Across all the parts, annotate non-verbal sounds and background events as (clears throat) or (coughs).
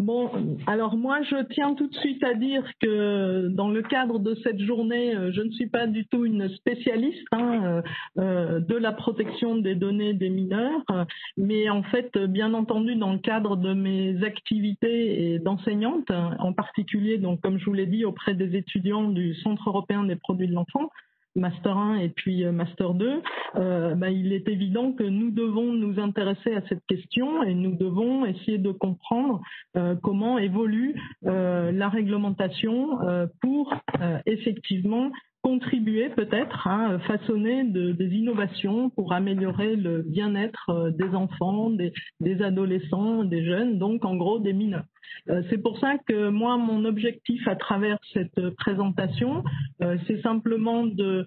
Bon, alors moi, je tiens tout de suite à dire que dans le cadre de cette journée, euh, je ne suis pas du tout une spécialiste hein, euh, euh, de la protection des données des mineurs, mais en fait, bien entendu, dans le cadre de mes activités d'enseignante, en particulier, donc comme je vous l'ai dit, auprès des étudiants du Centre européen des produits de l'enfant, Master 1 et puis euh, Master 2, euh, bah, il est évident que nous devons nous intéresser à cette question et nous devons essayer de comprendre euh, comment évolue la réglementation pour effectivement contribuer peut-être à façonner des innovations pour améliorer le bien-être des enfants, des, adolescents, des jeunes, donc en gros des mineurs. c'est pour ça que moi, mon objectif à travers cette présentation, c'est simplement de euh,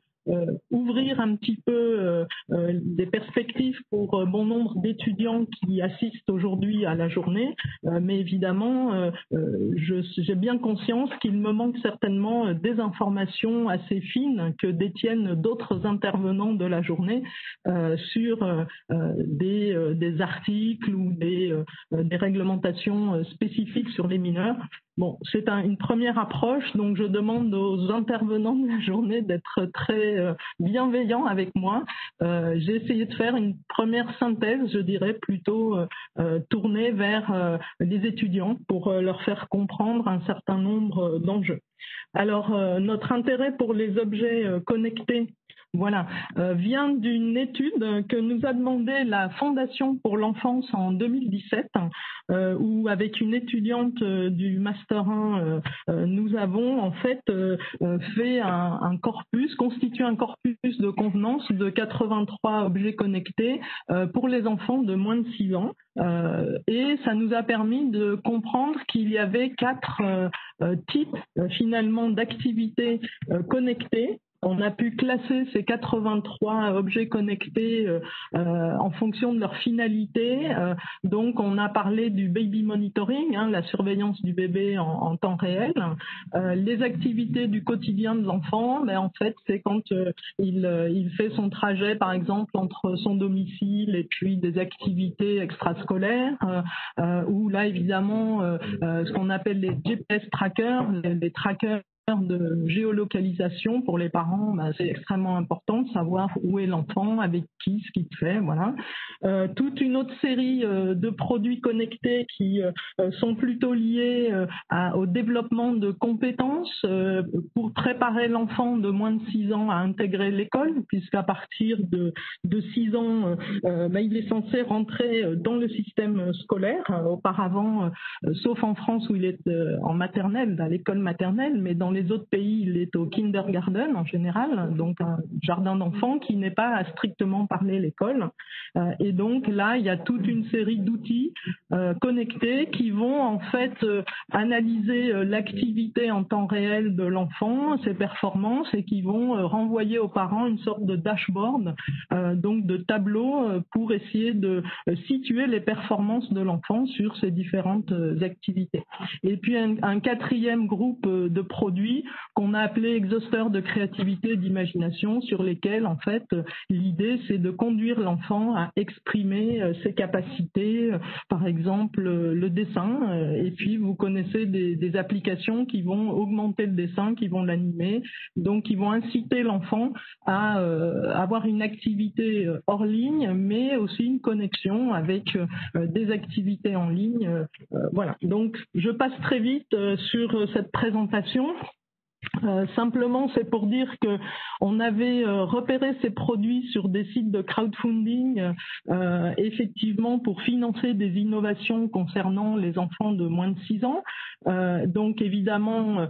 ouvrir un petit peu euh, euh, des perspectives pour bon nombre d'étudiants qui assistent aujourd'hui à la journée, mais évidemment, j'ai bien conscience qu'il me manque certainement des informations assez fines que détiennent d'autres intervenants de la journée sur des, articles ou des réglementations spécifiques sur les mineurs. Bon, c'est une première approche, donc je demande aux intervenants de la journée d'être très euh, bienveillants avec moi. Euh, j'ai essayé de faire une première synthèse, je dirais, plutôt euh, tournée vers les étudiants pour leur faire comprendre un certain nombre d'enjeux. Alors, notre intérêt pour les objets connectés voilà, euh, vient d'une étude que nous a demandé la Fondation pour l'enfance en 2017, euh, où avec une étudiante euh, du Master 1, nous avons en fait fait un, corpus, constitué un corpus de convenance de 83 objets connectés pour les enfants de moins de 6 ans. et ça nous a permis de comprendre qu'il y avait quatre types finalement d'activités connectées on a pu classer ces 83 objets connectés euh, euh, en fonction de leur finalité. Euh, donc, on a parlé du baby monitoring, hein, la surveillance du bébé en, temps réel. les activités du quotidien de l'enfant, mais ben, en fait, c'est quand il, fait son trajet, par exemple, entre son domicile et puis des activités extrascolaires, ou là, évidemment, ce qu'on appelle les GPS trackers, les trackers de géolocalisation pour les parents, bah, c'est extrêmement important de savoir où est l'enfant, avec qui, ce qu'il fait, voilà. Euh, toute une autre série euh, de produits connectés qui euh, sont plutôt liés au développement de compétences pour préparer l'enfant de moins de 6 ans à intégrer l'école, puisqu'à partir de, de 6 ans, bah, il est censé rentrer dans le système scolaire. Auparavant, sauf en France où il est en maternelle, à l'école maternelle, mais dans les autres pays, il est au kindergarten en général, donc un jardin d'enfants qui n'est pas à strictement parler l'école. Euh, et donc là, il y a toute une série d'outils euh, connectés qui vont en fait euh, analyser l'activité en temps réel de l'enfant, ses performances, et qui vont renvoyer aux parents une sorte de dashboard, donc de tableau pour essayer de situer les performances de l'enfant sur ces différentes activités. Et puis un quatrième groupe de produits qu'on a appelé exhausteurs de créativité et d'imagination sur lesquels en fait l'idée c'est de conduire l'enfant à exprimer euh, ses capacités, euh, par exemple euh, le dessin et puis vous connaissez des, applications qui vont augmenter le dessin, qui vont l'animer, donc qui vont inciter l'enfant à avoir une activité hors ligne mais aussi une connexion avec des activités en ligne. voilà. Donc je passe très vite sur cette présentation. Euh, simplement, c'est pour dire que on avait euh, repéré ces produits sur des sites de crowdfunding, euh, effectivement pour financer des innovations concernant les enfants de moins de 6 ans. donc, évidemment,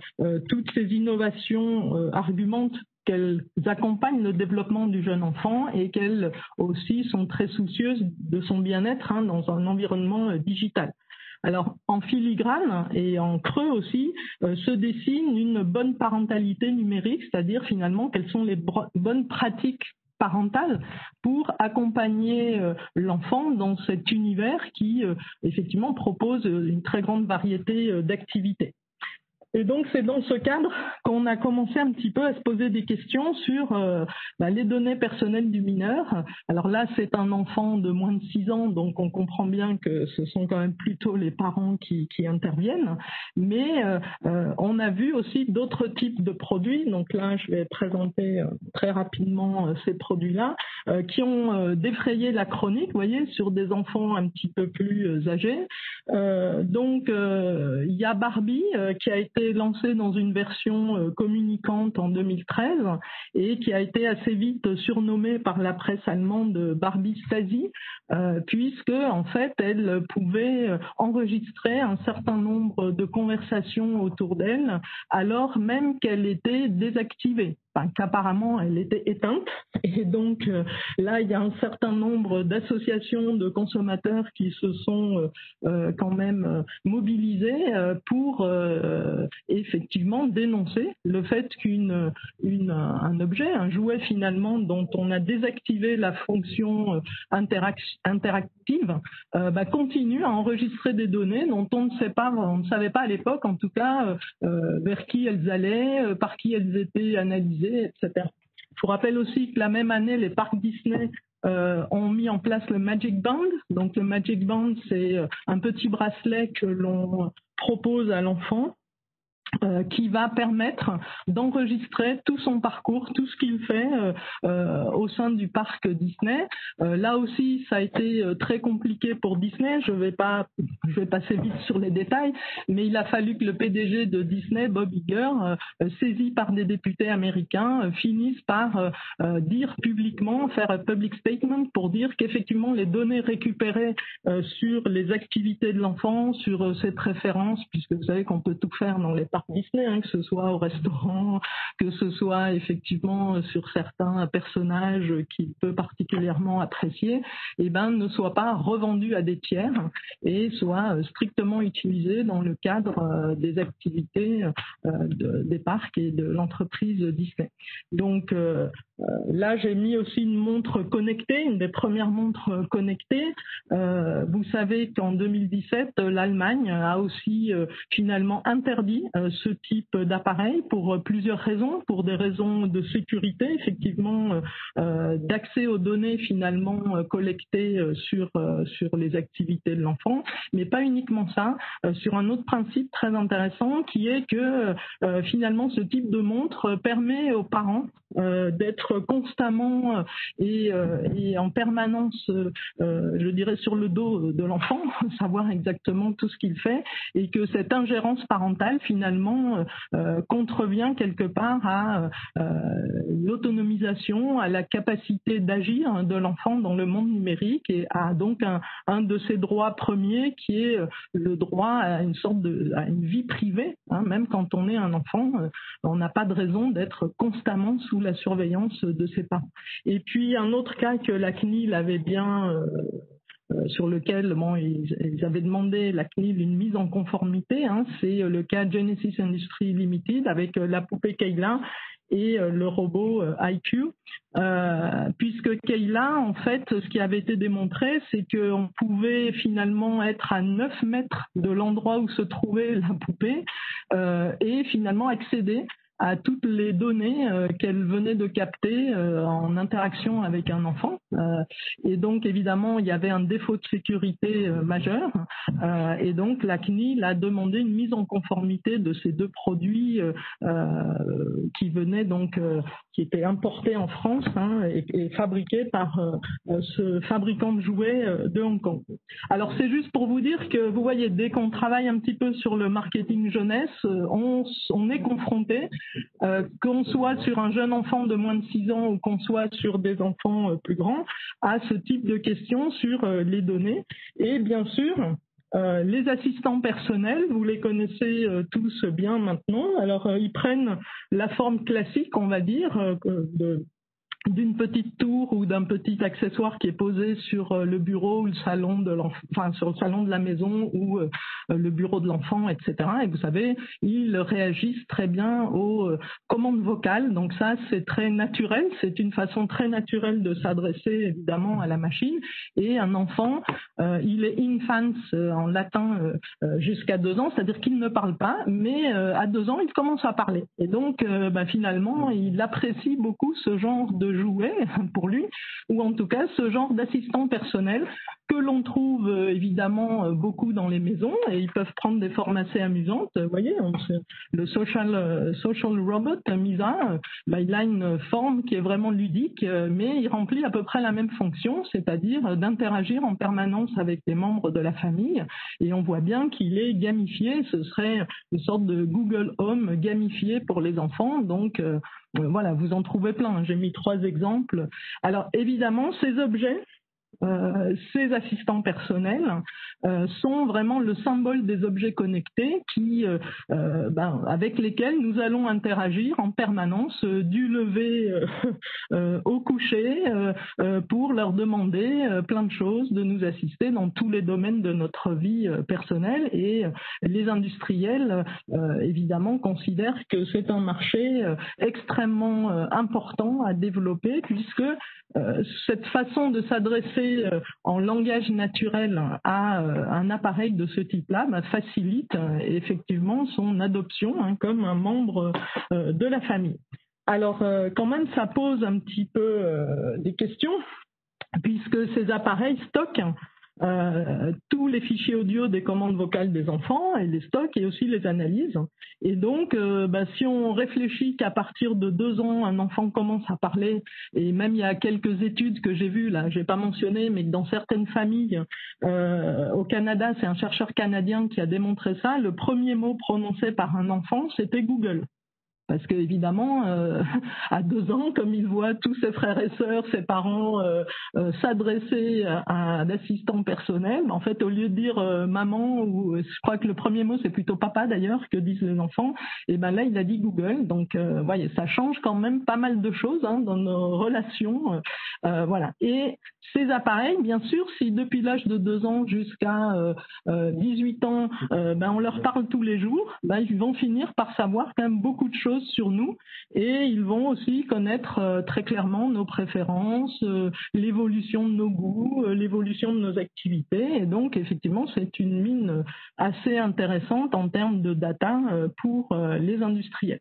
toutes ces innovations argumentent qu'elles accompagnent le développement du jeune enfant et qu'elles aussi sont très soucieuses de son bien-être hein, dans un environnement digital. Alors, en filigrane et en creux aussi, euh, se dessine une bonne parentalité numérique, c'est-à-dire finalement quelles sont les bonnes pratiques parentales pour accompagner euh, l'enfant dans cet univers qui, euh, effectivement, propose une très grande variété d'activités. Et donc, c'est dans ce cadre qu'on a commencé un petit peu à se poser des questions sur euh, bah, les données personnelles du mineur. Alors là, c'est un enfant de moins de 6 ans, donc on comprend bien que ce sont quand même plutôt les parents qui, interviennent. Mais euh, euh, on a vu aussi d'autres types de produits. Donc là, je vais présenter très rapidement ces produits-là, qui ont défrayé la chronique, vous voyez, sur des enfants un petit peu plus âgés. donc, il y a Barbie qui a été lancé dans une version euh, communicante en 2013 et qui a été assez vite surnommée par la presse allemande Barbie Stasi, euh, puisque en fait elle pouvait euh, enregistrer un certain nombre de conversations autour d'elle, alors même qu'elle était désactivée qu'apparemment elle était éteinte. Et donc euh, là, il y a un certain nombre d'associations de consommateurs qui se sont euh, euh, quand même mobilisés pour effectivement dénoncer le fait qu'une un objet, un jouet finalement dont on a désactivé la fonction interactive, bah, continue à enregistrer des données dont on ne savait pas à l'époque en tout cas vers qui elles allaient, par qui elles étaient analysées etc. Je vous rappelle aussi que la même année, les parcs Disney euh, ont mis en place le Magic Band. Donc le Magic Band, c'est euh, un petit bracelet que l'on propose à l'enfant euh, qui va permettre d'enregistrer tout son parcours, tout ce qu'il fait euh, euh, au sein du parc Disney. là aussi, ça a été très compliqué pour Disney. Je vais pas, je vais passer vite sur les détails, mais il a fallu que le PDG de Disney, Bob Iger, saisi par des députés américains, finisse par dire publiquement, faire un public statement pour dire qu'effectivement les données récupérées sur les activités de l'enfant, sur ses préférences, puisque vous savez qu'on peut tout faire dans les parcs Disney, hein, que ce soit au restaurant, que ce soit effectivement sur certains personnages qu'il peut particulièrement apprécier, eh ben, ne soit pas revendu à des tiers et soit strictement utilisé dans le cadre euh, des activités euh, des parcs et de l'entreprise Disney. Donc euh, là, j'ai mis aussi une montre connectée, une des premières montres connectées. vous savez qu'en 2017, l'Allemagne a aussi finalement interdit ce type d'appareil pour plusieurs raisons, pour des raisons de sécurité, effectivement, euh, d'accès aux données finalement euh, collectées euh, sur, sur les activités de l'enfant, mais pas uniquement ça, sur un autre principe très intéressant qui est que finalement ce type de montre permet aux parents d'être constamment et, en permanence, je dirais, sur le dos de l'enfant, (laughs) savoir exactement tout ce qu'il fait, et que cette ingérence parentale, finalement, euh, euh, contrevient quelque part à euh, l'autonomisation, à la capacité d'agir de l'enfant dans le monde numérique et à donc un, de ses droits premiers qui est le droit à une sorte de à une vie privée. Hein. même quand on est un enfant, on n'a pas de raison d'être constamment sous la surveillance de ses parents. Et puis un autre cas que la CNIL avait bien sur lequel ils, avaient demandé la une mise en conformité. Hein, c'est euh, le cas Genesis Industries Limited avec euh, la poupée Kayla et le robot IQ, euh, puisque Kayla, en fait, ce qui avait été démontré, c'est qu'on pouvait finalement être à 9 mètres de l'endroit où se trouvait la poupée euh, et finalement accéder à toutes les données euh, qu'elle venait de capter euh, en interaction avec un enfant. Euh, et donc, évidemment, il y avait un défaut de sécurité majeur. et donc, la CNIL a demandé une mise en conformité de ces deux produits qui venaient donc, qui étaient importés en France hein, et, et, fabriqués par ce fabricant de jouets de Hong Kong. Alors, c'est juste pour vous dire que, vous voyez, dès qu'on travaille un petit peu sur le marketing jeunesse, on, on est confronté euh, qu'on soit sur un jeune enfant de moins de 6 ans ou qu'on soit sur des enfants euh, plus grands, à ce type de questions sur euh, les données. Et bien sûr, les assistants personnels, vous les connaissez tous bien maintenant. Alors, ils prennent la forme classique, on va dire, de d'une petite tour ou d'un petit accessoire qui est posé sur euh, le bureau ou le salon de sur le salon de la maison ou euh, le bureau de l'enfant, etc. Et vous savez, ils réagissent très bien aux euh, commandes vocales. Donc ça, c'est très naturel. C'est une façon très naturelle de s'adresser évidemment à la machine. Et un enfant, il est infant en latin jusqu'à deux ans, c'est-à-dire qu'il ne parle pas, mais à deux ans, il commence à parler. Et donc, bah, finalement, il apprécie beaucoup ce genre de jouet (laughs) pour lui, ou en tout cas ce genre d'assistant personnel que l'on trouve euh, évidemment euh, beaucoup dans les maisons et ils peuvent prendre des formes assez amusantes. Vous voyez, le social, euh, social robot Misa, bah, il forme qui est vraiment ludique, mais il remplit à peu près la même fonction, c'est-à-dire d'interagir en permanence avec les membres de la famille. Et on voit bien qu'il est gamifié. Ce serait une sorte de Google Home gamifié pour les enfants. Donc voilà, vous en trouvez plein. J'ai mis trois exemples. Alors évidemment, ces objets euh, ces assistants personnels euh, sont vraiment le symbole des objets connectés qui, euh, ben, avec lesquels nous allons interagir en permanence du lever (laughs) au coucher pour leur demander plein de choses, de nous assister dans tous les domaines de notre vie personnelle. Et les industriels, évidemment, considèrent que c'est un marché extrêmement important à développer puisque cette façon de s'adresser euh, en langage naturel à euh, un appareil de ce type-là bah, facilite euh, effectivement son adoption hein, comme un membre de la famille. Alors quand même, ça pose un petit peu des questions puisque ces appareils stockent euh, tous les fichiers audio des commandes vocales des enfants et les stocks et aussi les analyses. Et donc, euh, bah, si on réfléchit qu'à partir de deux ans, un enfant commence à parler, et même il y a quelques études que j'ai vues, là, je n'ai pas mentionné, mais dans certaines familles euh, au Canada, c'est un chercheur canadien qui a démontré ça, le premier mot prononcé par un enfant, c'était Google. Parce qu'évidemment, euh, (laughs) à deux ans, comme il voit tous ses frères et sœurs, ses parents euh, euh, s'adresser à, un assistant personnel, en fait, au lieu de dire maman, ou je crois que le premier mot c'est plutôt papa d'ailleurs, que disent les enfants, et ben là il a dit Google. Donc, voyez, ça change quand même pas mal de choses hein, dans nos relations, voilà. Et ces appareils, bien sûr, si depuis l'âge de deux ans jusqu'à 18 ans, ben on leur parle tous les jours, ben ils vont finir par savoir quand même beaucoup de choses sur nous et ils vont aussi connaître euh, très clairement nos préférences, euh, l'évolution de nos goûts, euh, l'évolution de nos activités. Et donc, effectivement, c'est une mine assez intéressante en termes de data pour les industriels.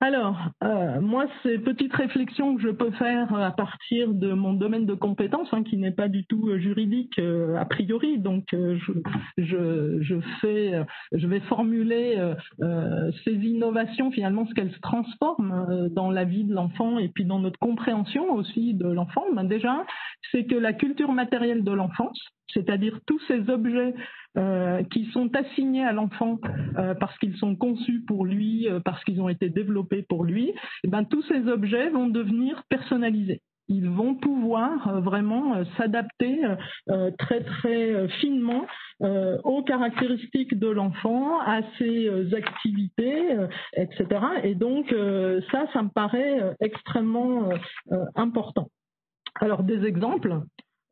Alors, euh, moi, ces petites réflexions que je peux faire à partir de mon domaine de compétences, hein, qui n'est pas du tout euh, juridique euh, a priori, donc je vais formuler ces innovations finalement, ce qu'elles se transforment dans la vie de l'enfant et puis dans notre compréhension aussi de l'enfant. Ben déjà, c'est que la culture matérielle de l'enfance, c'est-à-dire tous ces objets euh, qui sont assignés à l'enfant euh, parce qu'ils sont conçus pour lui, euh, parce qu'ils ont été développés pour lui, eh ben, tous ces objets vont devenir personnalisés. Ils vont pouvoir vraiment s'adapter très très finement aux caractéristiques de l'enfant, à ses activités, etc. Et donc ça, ça me paraît extrêmement important. Alors des exemples.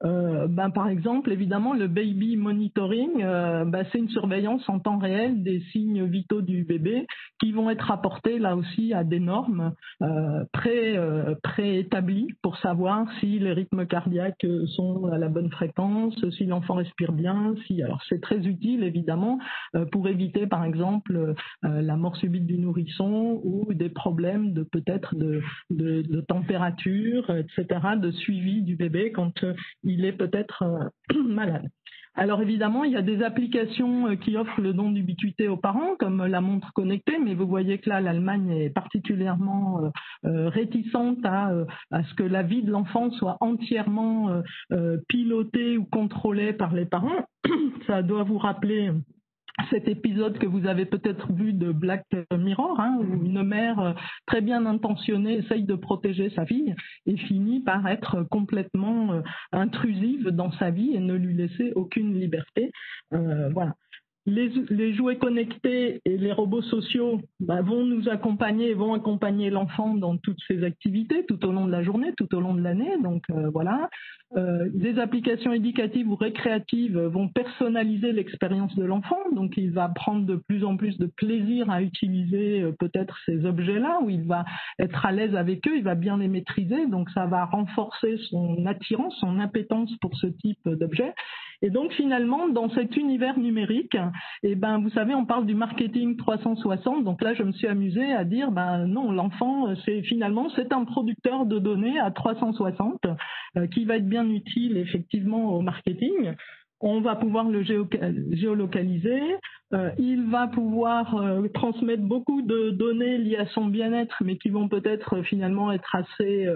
Euh, ben, par exemple, évidemment, le baby monitoring, euh, ben, c'est une surveillance en temps réel des signes vitaux du bébé qui vont être rapportés là aussi à des normes euh, pré, euh, préétablies pour savoir si les rythmes cardiaques sont à la bonne fréquence, si l'enfant respire bien. Si alors c'est très utile évidemment pour éviter par exemple la mort subite du nourrisson ou des problèmes de peut-être de, de température, etc., de suivi du bébé quand il est peut-être euh, (clears throat) malade. Alors évidemment, il y a des applications euh, qui offrent le don d'ubiquité aux parents, comme la montre connectée, mais vous voyez que là, l'Allemagne est particulièrement euh, réticente à, ce que la vie de l'enfant soit entièrement pilotée ou contrôlée par les parents. (clears throat) Ça doit vous rappeler cet épisode que vous avez peut-être vu de Black Mirror, hein, où une mère euh, très bien intentionnée essaye de protéger sa fille et finit par être complètement euh, intrusive dans sa vie et ne lui laisser aucune liberté. Euh, voilà. Les, jouets connectés et les robots sociaux bah, vont nous accompagner, vont accompagner l'enfant dans toutes ses activités tout au long de la journée, tout au long de l'année. Donc euh, voilà, euh, des applications éducatives ou récréatives vont personnaliser l'expérience de l'enfant. Donc il va prendre de plus en plus de plaisir à utiliser euh, peut-être ces objets-là, où il va être à l'aise avec eux, il va bien les maîtriser. Donc ça va renforcer son attirance, son impétence pour ce type d'objet. Et donc finalement, dans cet univers numérique, eh ben, vous savez, on parle du marketing 360. Donc là, je me suis amusée à dire, ben non, l'enfant, c'est finalement, c'est un producteur de données à 360 euh, qui va être bien utile effectivement au marketing. On va pouvoir le géolocaliser, euh, il va pouvoir euh, transmettre beaucoup de données liées à son bien-être, mais qui vont peut-être euh, finalement être assez,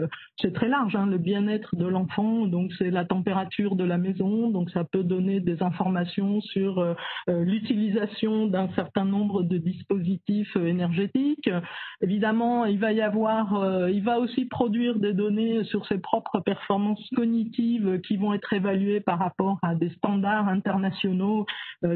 c'est très large, hein, le bien-être de l'enfant, donc c'est la température de la maison, donc ça peut donner des informations sur l'utilisation d'un certain nombre de dispositifs énergétiques. Évidemment, il va y avoir, il va aussi produire des données sur ses propres performances cognitives qui vont être évaluées par rapport à des standards internationaux,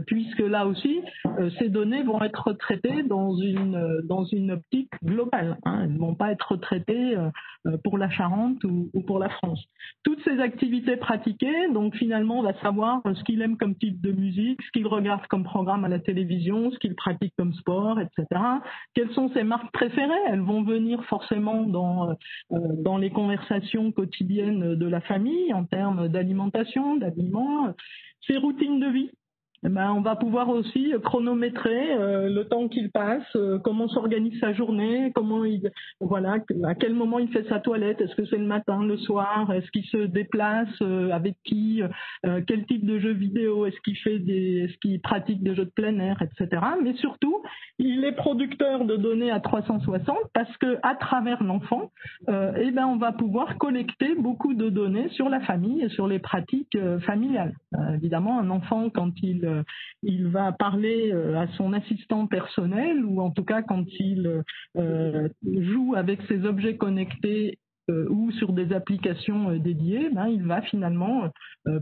puisque là aussi, euh, ces données vont être traitées dans une, euh, dans une optique globale. Hein. Elles ne vont pas être traitées euh, pour la Charente ou, pour la France. Toutes ces activités pratiquées, donc finalement, on va savoir ce qu'il aime comme type de musique, ce qu'il regarde comme programme à la télévision, ce qu'il pratique comme sport, etc. Quelles sont ses marques préférées? Elles vont venir forcément dans, dans les conversations quotidiennes de la famille en termes d'alimentation, d'habillement, ses routines de vie. Eh ben, on va pouvoir aussi chronométrer euh, le temps qu'il passe, euh, comment s'organise sa journée, à quel moment il fait sa toilette, est-ce que c'est le matin, le soir, est-ce qu'il se déplace, euh, avec qui, quel type de jeux vidéo, est-ce qu'il fait des, est-ce qu'il pratique des jeux de plein air, etc. Mais surtout, il est producteur de données à 360 parce que à travers l'enfant, eh ben, on va pouvoir collecter beaucoup de données sur la famille et sur les pratiques familiales. évidemment, un enfant quand il il va parler euh, à son assistant personnel ou en tout cas quand il euh, joue avec ses objets connectés ou sur des applications dédiées, ben, il va finalement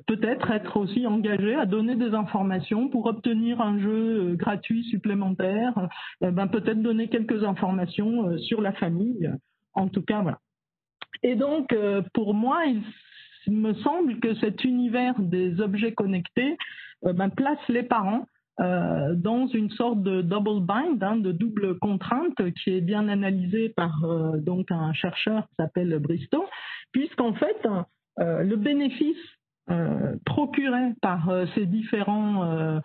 peut-être être aussi engagé à donner des informations pour obtenir un jeu gratuit supplémentaire, ben, peut-être donner quelques informations sur la famille. En tout cas, voilà. Et donc, pour moi, il me semble que cet univers des objets connectés euh, ben, place les parents euh, dans une sorte de double bind, hein, de double contrainte, qui est bien analysée par euh, donc un chercheur qui s'appelle Bristow, puisqu'en fait le bénéfice procuré par ces différents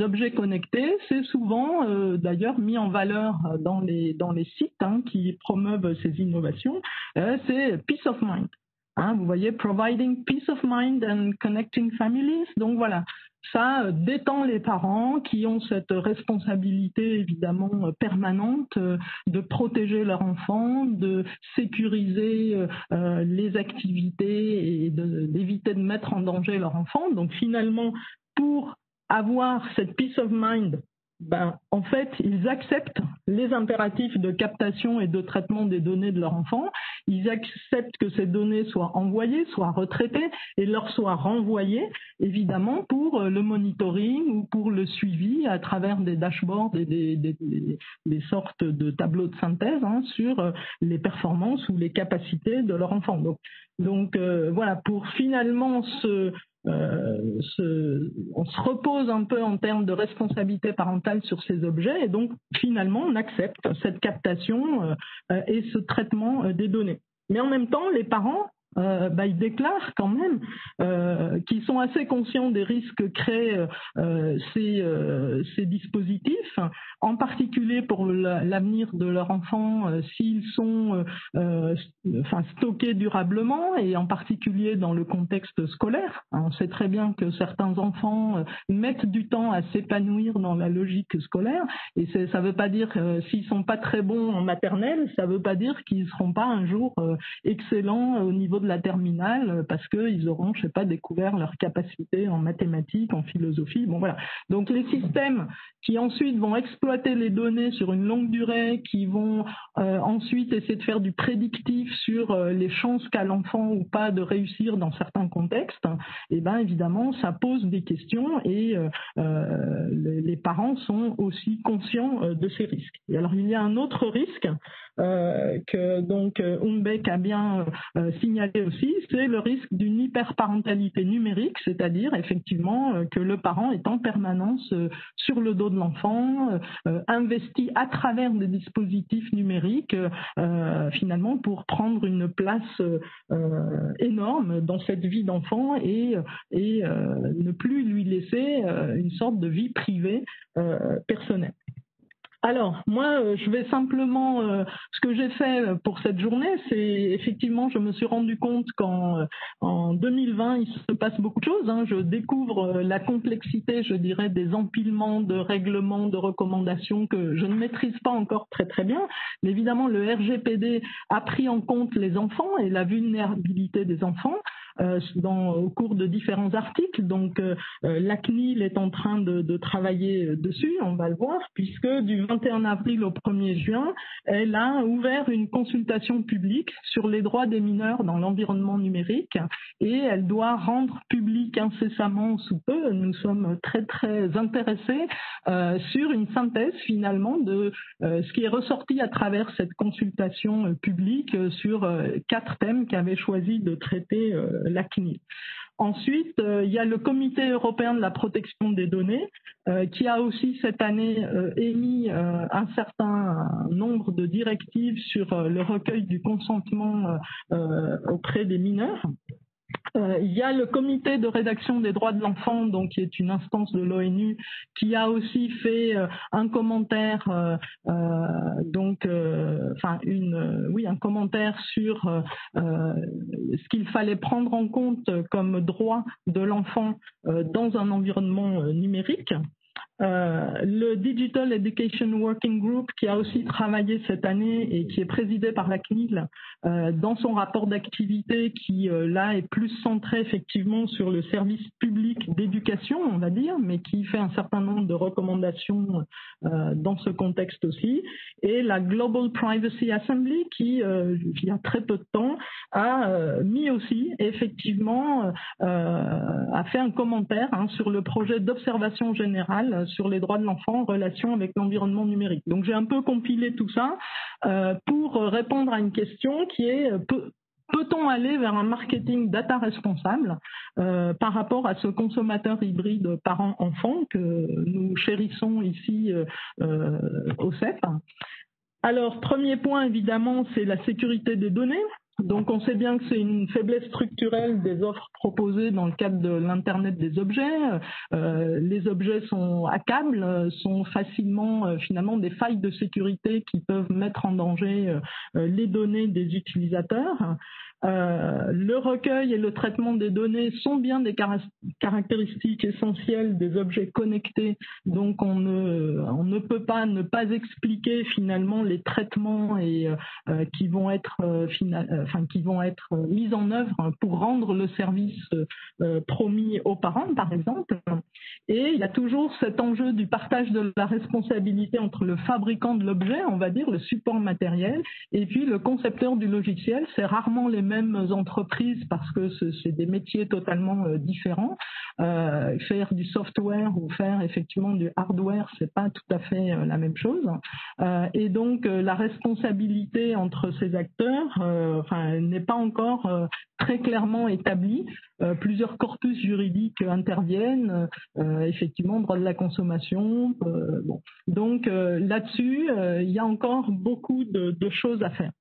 objets objets c'est souvent d'ailleurs mis en valeur dans les, dans les sites hein, qui promeuvent ces innovations, c'est peace of mind. Hein, vous voyez, providing peace of mind and connecting families. Donc voilà, ça euh, détend les parents qui ont cette responsabilité évidemment euh, permanente euh, de protéger leur enfant, de sécuriser les activités et d'éviter de, de mettre en danger leur enfant. Donc finalement, pour avoir cette peace of mind ben, en fait, ils acceptent les impératifs de captation et de traitement des données de leur enfant. Ils acceptent que ces données soient envoyées, soient retraitées et leur soient renvoyées, évidemment, pour euh, le monitoring ou pour le suivi à travers des dashboards et des, sortes de tableaux de synthèse hein, sur euh, les performances ou les capacités de leur enfant. Donc, euh, voilà, pour finalement se euh, on se repose un peu en termes de responsabilité parentale sur ces objets et donc finalement on accepte cette captation euh, et ce traitement euh, des données. Mais en même temps, les parents euh, bah, ils déclarent quand même euh, qu'ils sont assez conscients des risques que créent euh, ces, dispositifs, en particulier pour l'avenir de leur enfant s'ils sont enfin, stockés durablement et en particulier dans le contexte scolaire. On sait très bien que certains enfants mettent du temps à s'épanouir dans la logique scolaire et ça ne veut pas dire s'ils sont pas très bons en maternelle, ça ne veut pas dire qu'ils ne seront pas un jour excellents au niveau de de la terminale parce qu'ils auront, je sais pas, découvert leur capacité en mathématiques, en philosophie. Bon voilà. Donc les systèmes qui ensuite vont exploiter les données sur une longue durée, qui vont ensuite essayer de faire du prédictif sur les chances qu'a l'enfant ou pas de réussir dans certains contextes, eh ben évidemment ça pose des questions et les parents sont aussi conscients de ces risques. Et alors il y a un autre risque euh, que donc Umbeck a bien euh, signalé aussi, c'est le risque d'une hyperparentalité numérique, c'est-à-dire effectivement euh, que le parent est en permanence sur le dos de l'enfant, investi à travers des dispositifs numériques, finalement pour prendre une place énorme dans cette vie d'enfant et ne plus lui laisser une sorte de vie privée personnelle. Alors, moi, euh, je vais simplement, euh, ce que j'ai fait pour cette journée, c'est effectivement, je me suis rendu compte qu'en en 2020, il se passe beaucoup de choses. Hein. Je découvre euh, la complexité, je dirais, des empilements de règlements, de recommandations que je ne maîtrise pas encore très très bien. Mais évidemment, le RGPD a pris en compte les enfants et la vulnérabilité des enfants. Euh, au cours de différents articles. Donc euh, euh, la CNIL est en train de, travailler dessus, on va le voir, puisque du 21 avril au 1er juin, elle a ouvert une consultation publique sur les droits des mineurs dans l'environnement numérique et elle doit rendre public incessamment sous peu. Nous sommes très très intéressés sur une synthèse finalement de ce qui est ressorti à travers cette consultation publique sur quatre thèmes qu'avait choisi de traiter la CNIL. Ensuite, euh, il y a le Comité européen de la protection des données euh, qui a aussi cette année euh, émis un certain nombre de directives sur le recueil du consentement auprès des mineurs. Euh, il y a le comité de rédaction des droits de l'enfant, donc qui est une instance de l'ONU, qui a aussi fait euh, un commentaire, euh, donc, enfin oui, un commentaire sur ce qu'il fallait prendre en compte comme droit de l'enfant dans un environnement numérique. Euh, le Digital Education Working Group, qui a aussi travaillé cette année et qui est présidé par la CNIL, euh, dans son rapport d'activité qui, euh, là, est plus centré effectivement sur le service public d'éducation, on va dire, mais qui fait un certain nombre de recommandations dans ce contexte aussi. Et la Global Privacy Assembly, qui, il y a très peu de temps, a mis aussi, effectivement, a fait un commentaire hein, sur le projet d'observation générale sur les droits de l'enfant en relation avec l'environnement numérique. Donc j'ai un peu compilé tout ça euh, pour répondre à une question qui est euh, Peut-on aller vers un marketing data responsable euh, par rapport à ce consommateur hybride parent-enfant que nous chérissons ici au CEP Alors, premier point, évidemment, c'est la sécurité des données. Donc on sait bien que c'est une faiblesse structurelle des offres proposées dans le cadre de l'Internet des objets. Euh, les objets sont à câble, sont facilement euh, finalement des failles de sécurité qui peuvent mettre en danger euh, les données des utilisateurs. Euh, le recueil et le traitement des données sont bien des caractéristiques essentielles des objets connectés, donc on ne, peut pas ne pas expliquer finalement les traitements et, euh, qui, vont être, euh, enfin, qui vont être mis en œuvre pour rendre le service promis aux parents, par exemple. Et il y a toujours cet enjeu du partage de la responsabilité entre le fabricant de l'objet, on va dire, le support matériel, et puis le concepteur du logiciel. C'est rarement les mêmes entreprises parce que c'est des métiers totalement euh, différents. Euh, faire du software ou faire effectivement du hardware, c'est pas tout à fait euh, la même chose. et donc la responsabilité entre ces acteurs, n'est pas encore très clairement établie. plusieurs corpus juridiques interviennent, effectivement, droit de la consommation. Donc là-dessus, il y a encore beaucoup de choses à faire.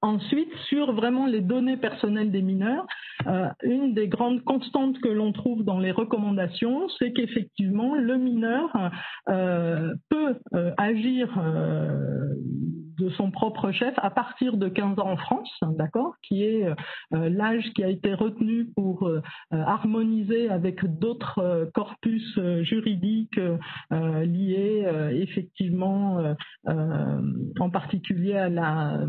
Ensuite, sur vraiment les données personnelles des mineurs, euh, une des grandes constantes que l'on trouve dans les recommandations, c'est qu'effectivement, le mineur euh, peut euh, agir de son propre chef à partir de 15 ans en France, d'accord, qui est l'âge qui a été retenu pour harmoniser avec d'autres corpus juridiques liés effectivement en particulier à la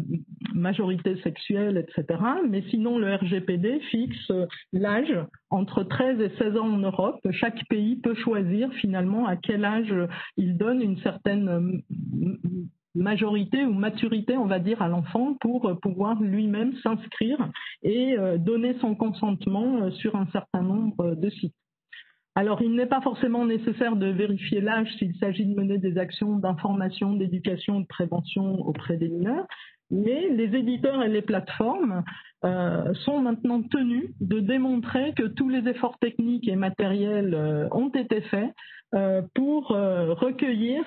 majorité sexuelle, etc. Mais sinon, le RGPD fixe l'âge entre 13 et 16 ans en Europe. Chaque pays peut choisir finalement à quel âge il donne une certaine majorité ou maturité, on va dire, à l'enfant pour pouvoir lui-même s'inscrire et euh, donner son consentement euh, sur un certain nombre de sites. Alors, il n'est pas forcément nécessaire de vérifier l'âge s'il s'agit de mener des actions d'information, d'éducation, de prévention auprès des mineurs, mais les éditeurs et les plateformes euh, sont maintenant tenus de démontrer que tous les efforts techniques et matériels euh, ont été faits euh, pour recueillir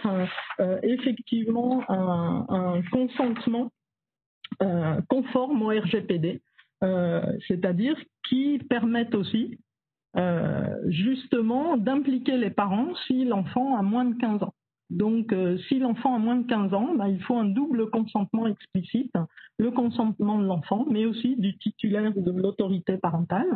effectivement un, consentement conforme au RGPD, c'est-à-dire qui permettent aussi justement d'impliquer les parents si l'enfant a moins de 15 ans. Donc, euh, si l'enfant a moins de 15 ans, bah, il faut un double consentement explicite, le consentement de l'enfant, mais aussi du titulaire de l'autorité parentale.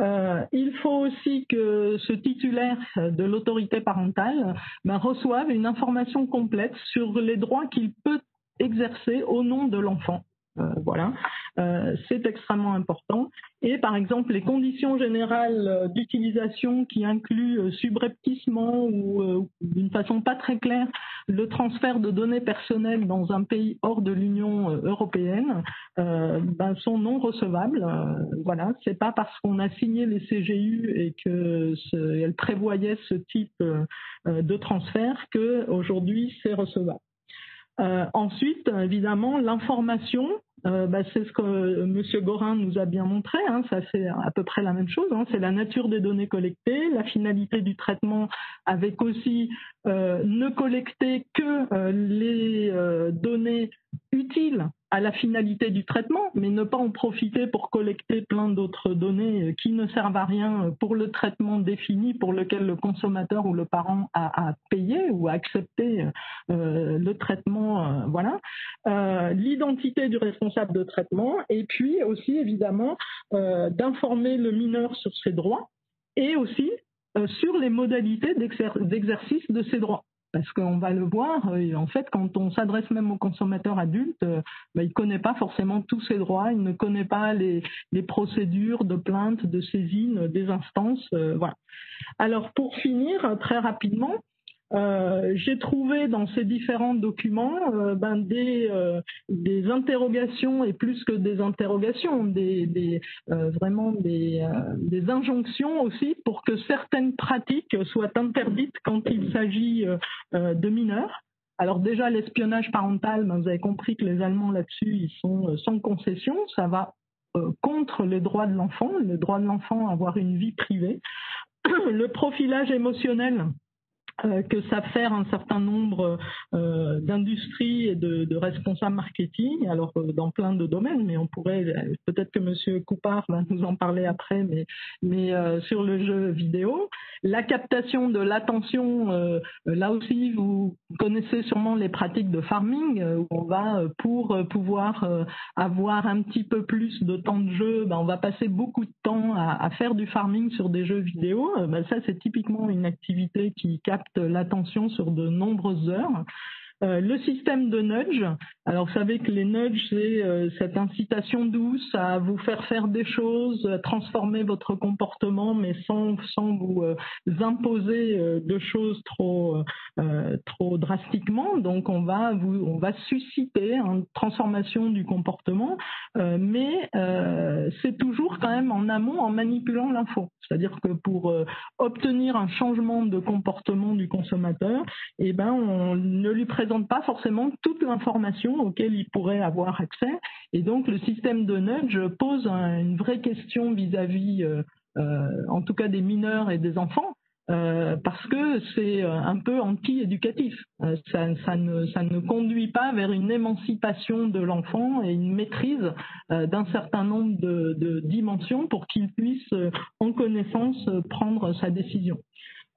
Euh, il faut aussi que ce titulaire de l'autorité parentale bah, reçoive une information complète sur les droits qu'il peut exercer au nom de l'enfant. Euh, voilà, euh, c'est extrêmement important. Et par exemple, les conditions générales euh, d'utilisation qui incluent subrepticement ou d'une façon pas très claire le transfert de données personnelles dans un pays hors de l'Union européenne ben, sont non recevables. voilà, c'est pas parce qu'on a signé les CGU et que ce, prévoyaient ce type de transfert que aujourd'hui c'est recevable. Euh, ensuite, évidemment, l'information, euh, bah, c'est ce que M. Gorin nous a bien montré, hein, ça c'est à peu près la même chose, hein, c'est la nature des données collectées, la finalité du traitement avec aussi euh, ne collecter que les données utiles à la finalité du traitement, mais ne pas en profiter pour collecter plein d'autres données euh, qui ne servent à rien pour le traitement défini pour lequel le consommateur ou le parent a, payé ou a accepté euh, le traitement. Euh, voilà. L'identité du responsable de traitement et puis aussi évidemment d'informer le mineur sur ses droits et aussi sur les modalités d'exercice de ses droits. Parce qu'on va le voir, euh, en fait, quand on s'adresse même au consommateur adulte, euh, bah, il ne connaît pas forcément tous ses droits, il ne connaît pas les, procédures de plainte, de saisine des instances. Euh, voilà. Alors, pour finir, très rapidement, euh, j'ai trouvé dans ces différents documents euh, ben des, euh, des, interrogations et plus que des interrogations, vraiment des, injonctions aussi pour que certaines pratiques soient interdites quand il s'agit de mineurs. Alors déjà l'espionnage parental, ben, vous avez compris que les Allemands là-dessus ils sont sans concession, ça va contre les droits de l'enfant, le droit de l'enfant à avoir une vie privée. (coughs) Le profilage émotionnel, que ça fait un certain nombre euh, d'industries et de, responsables marketing, alors euh, dans plein de domaines, mais on pourrait, peut-être que Monsieur Coupard va nous en parler après, mais, mais sur le jeu vidéo. La captation de l'attention, là aussi, vous connaissez sûrement les pratiques de farming, où on va, pour pouvoir avoir un petit peu plus de temps de jeu, ben, on va passer beaucoup de temps à, à, faire du farming sur des jeux vidéo. Ben, ça, c'est typiquement une activité qui capte l'attention sur de nombreuses heures. Euh, le système de nudge, alors vous savez que les nudges, c'est euh, cette incitation douce à vous faire faire des choses, à transformer votre comportement, mais sans, sans vous euh, imposer de choses trop, trop drastiquement. Donc on va, vous, on va susciter une transformation du comportement, mais c'est toujours quand même en amont en manipulant l'info. C'est-à-dire que pour obtenir un changement de comportement du consommateur, eh ben, on ne lui présente pas forcément toute l'information auquel il pourrait avoir accès. Et donc le système de nudge pose une vraie question vis-à-vis, euh, euh, en tout cas des mineurs et des enfants, euh, parce que c'est un peu anti-éducatif. Ça, ne, conduit pas vers une émancipation de l'enfant et une maîtrise d'un certain nombre de dimensions pour qu'il puisse, en connaissance, prendre sa décision.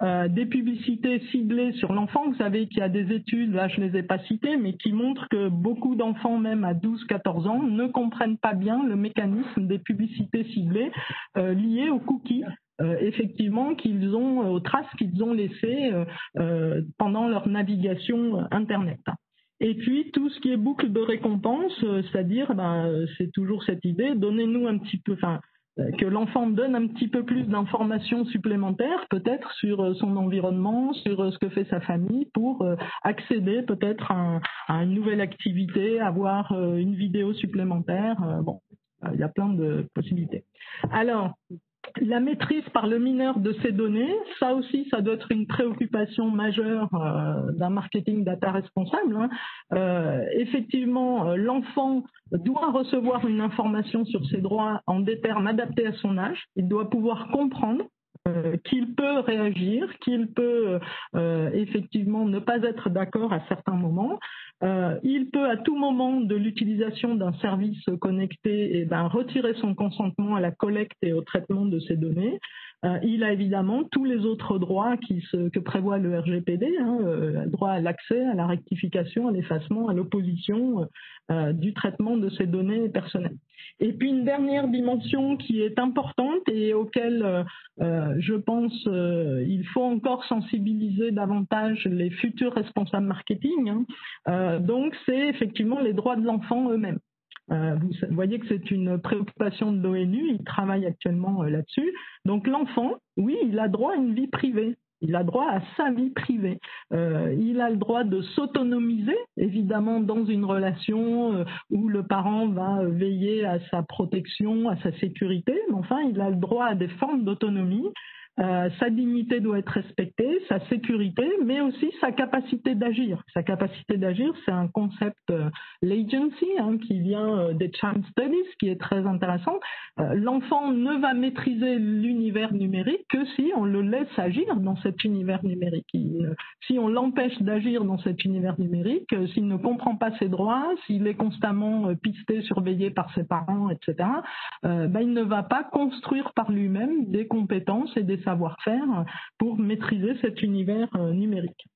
Des publicités ciblées sur l'enfant. Vous savez qu'il y a des études, là je les ai pas citées, mais qui montrent que beaucoup d'enfants, même à 12-14 ans, ne comprennent pas bien le mécanisme des publicités ciblées liées aux cookies. effectivement qu'ils ont aux traces qu'ils ont laissées pendant leur navigation internet. Et puis tout ce qui est boucle de récompense, euh, c'est-à-dire, ben, c'est toujours cette idée, donnez-nous un petit peu, euh, que l'enfant donne un petit peu plus d'informations supplémentaires, peut-être sur euh, son environnement, sur ce que fait sa famille, pour accéder peut-être à, à, une nouvelle activité, avoir une vidéo supplémentaire. Bon, il y a plein de possibilités. Alors, la maîtrise par le mineur de ces données, ça aussi, ça doit être une préoccupation majeure euh, d'un marketing data responsable. Hein. Euh, effectivement, euh, l'enfant doit recevoir une information sur ses droits en des termes adaptés à son âge. Il doit pouvoir comprendre qu'il peut réagir, qu'il peut effectivement ne pas être d'accord à certains moments, euh, il peut à tout moment de l'utilisation d'un service connecté eh ben, retirer son consentement à la collecte et au traitement de ces données. Euh, il a évidemment tous les autres droits que prévoit le RGPD, hein, euh, droit à l'accès, à la rectification, à l'effacement, à l'opposition euh, du traitement de ces données personnelles. Et puis une dernière dimension qui est importante et auquel je pense il faut encore sensibiliser davantage les futurs responsables marketing. Hein. donc c'est effectivement les droits de l'enfant eux-mêmes. Euh, vous voyez que c'est une préoccupation de l'ONU, il travaille actuellement euh, là-dessus. Donc l'enfant, oui, il a droit à une vie privée. Il a droit à sa vie privée. Euh, il a le droit de s'autonomiser, évidemment, dans une relation où le parent va veiller à sa protection, à sa sécurité. Mais enfin, il a le droit à des formes d'autonomie euh, sa dignité doit être respectée, sa sécurité, mais aussi sa capacité d'agir. Sa capacité d'agir, c'est un concept, euh, l'agency, hein, qui vient euh, des Child Studies, qui est très intéressant. L'enfant ne va maîtriser l'univers numérique que si on le laisse agir dans cet univers numérique. si on l'empêche d'agir dans cet univers numérique, s'il ne comprend pas ses droits, s'il est constamment pisté, surveillé par ses parents, etc., ben, il ne va pas construire par lui-même des compétences et des savoir-faire pour maîtriser cet univers euh, numérique.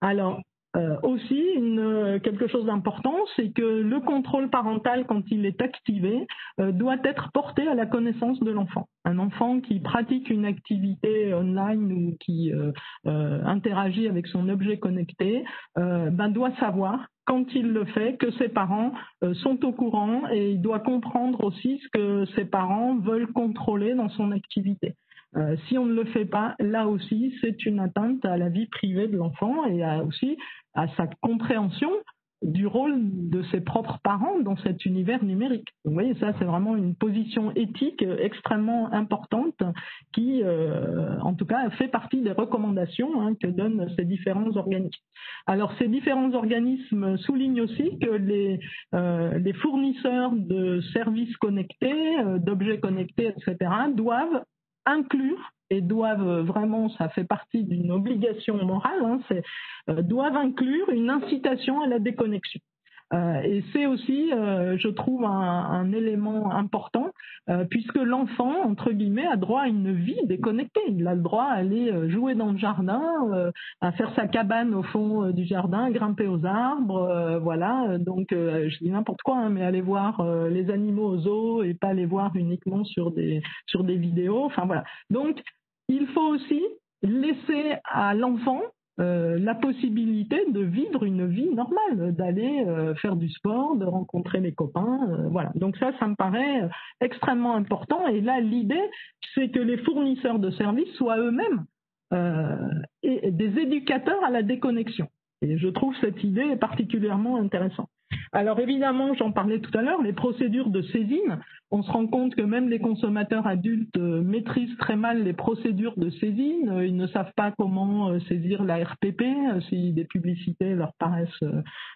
Alors, euh, aussi, une, quelque chose d'important, c'est que le contrôle parental, quand il est activé, euh, doit être porté à la connaissance de l'enfant. Un enfant qui pratique une activité online ou qui interagit avec son objet connecté ben, doit savoir quand il le fait, que ses parents sont au courant et il doit comprendre aussi ce que ses parents veulent contrôler dans son activité. Euh, si on ne le fait pas, là aussi, c'est une atteinte à la vie privée de l'enfant et aussi à sa compréhension du rôle de ses propres parents dans cet univers numérique. vous voyez, ça, c'est vraiment une position éthique extrêmement importante qui, euh, en tout cas, fait partie des recommandations hein, que donnent ces différents organismes. Alors, ces différents organismes soulignent aussi que les, euh, les fournisseurs de services connectés, d'objets connectés, etc., doivent inclure et doivent vraiment, ça fait partie d'une obligation morale, hein, euh, doivent inclure une incitation à la déconnexion. Euh, et c'est aussi, euh, je trouve, un, élément important, euh, puisque l'enfant, entre guillemets, a droit à une vie déconnectée. Il a le droit à aller jouer dans le jardin, à faire sa cabane au fond du jardin, grimper aux arbres, voilà. Donc, je dis n'importe quoi, hein, mais aller voir les animaux aux zoo et pas les voir uniquement sur des sur des vidéos. Enfin voilà. Donc, il faut aussi laisser à l'enfant euh, la possibilité de vivre une vie normale, d'aller euh, faire du sport, de rencontrer les copains, euh, voilà. Donc ça, ça me paraît extrêmement important. Et là, l'idée, c'est que les fournisseurs de services soient eux-mêmes des éducateurs à la déconnexion. Et je trouve cette idée particulièrement intéressante. Alors évidemment, j'en parlais tout à l'heure, les procédures de saisine, on se rend compte que même les consommateurs adultes euh, maîtrisent très mal les procédures de saisine, ils ne savent pas comment euh, saisir la RPP euh, si des publicités leur paraissent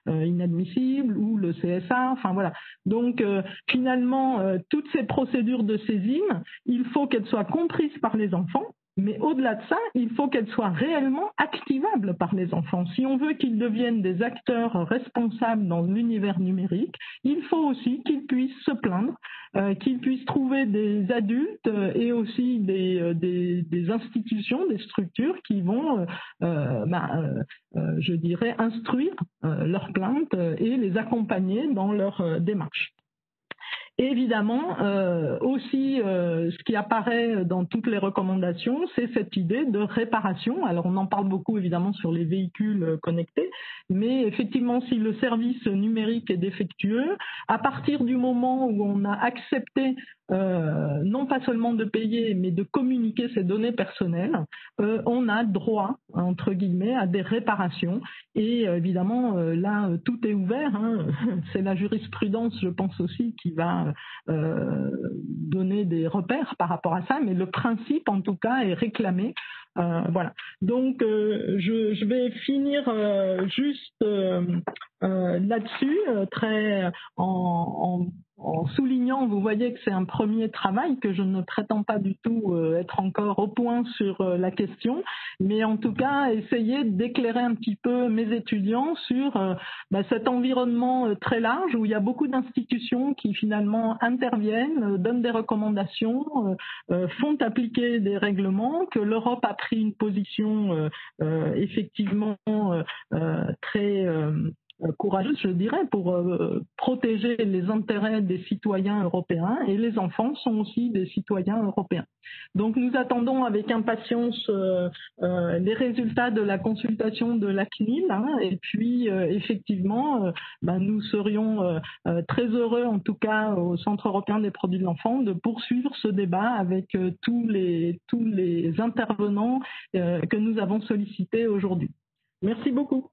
inadmissibles ou le CSA, enfin voilà. Donc finalement, toutes ces procédures de saisine, il faut qu'elles soient comprises par les enfants Mais au-delà de ça, il faut qu'elle soit réellement activable par les enfants. Si on veut qu'ils deviennent des acteurs responsables dans l'univers numérique, il faut aussi qu'ils puissent se plaindre, euh, qu'ils puissent trouver des adultes euh, et aussi des, euh, des, institutions, des structures qui vont, bah, je dirais, instruire leurs plaintes et les accompagner dans leur démarche évidemment, euh, aussi, euh, ce qui apparaît dans toutes les recommandations, c'est cette idée de réparation. Alors, on en parle beaucoup, évidemment, sur les véhicules connectés, mais effectivement, si le service numérique est défectueux, à partir du moment où on a accepté euh, non pas seulement de payer, mais de communiquer ses données personnelles, euh, on a droit, entre guillemets, à des réparations. Et euh, évidemment, là, tout est ouvert. Hein. (laughs) C'est la jurisprudence, je pense aussi, qui va donner des repères par rapport à ça. Mais le principe, en tout cas, est réclamé. voilà. Donc, je, vais finir juste là-dessus, très en en soulignant, vous voyez que c'est un premier travail, que je ne prétends pas du tout euh, être encore au point sur euh, la question, mais en tout cas essayer d'éclairer un petit peu mes étudiants sur euh, bah, cet environnement très large où il y a beaucoup d'institutions qui finalement interviennent, donnent des recommandations, font appliquer des règlements, que l'Europe a pris une position effectivement très courageuse, je dirais, pour euh, protéger les intérêts des citoyens européens et les enfants sont aussi des citoyens européens. Donc nous attendons avec impatience euh, les résultats de la consultation de la CNIL hein, et puis effectivement ben, nous serions très heureux en tout cas au Centre européen des produits de l'enfant de poursuivre ce débat avec tous les intervenants que nous avons sollicités aujourd'hui. Merci beaucoup.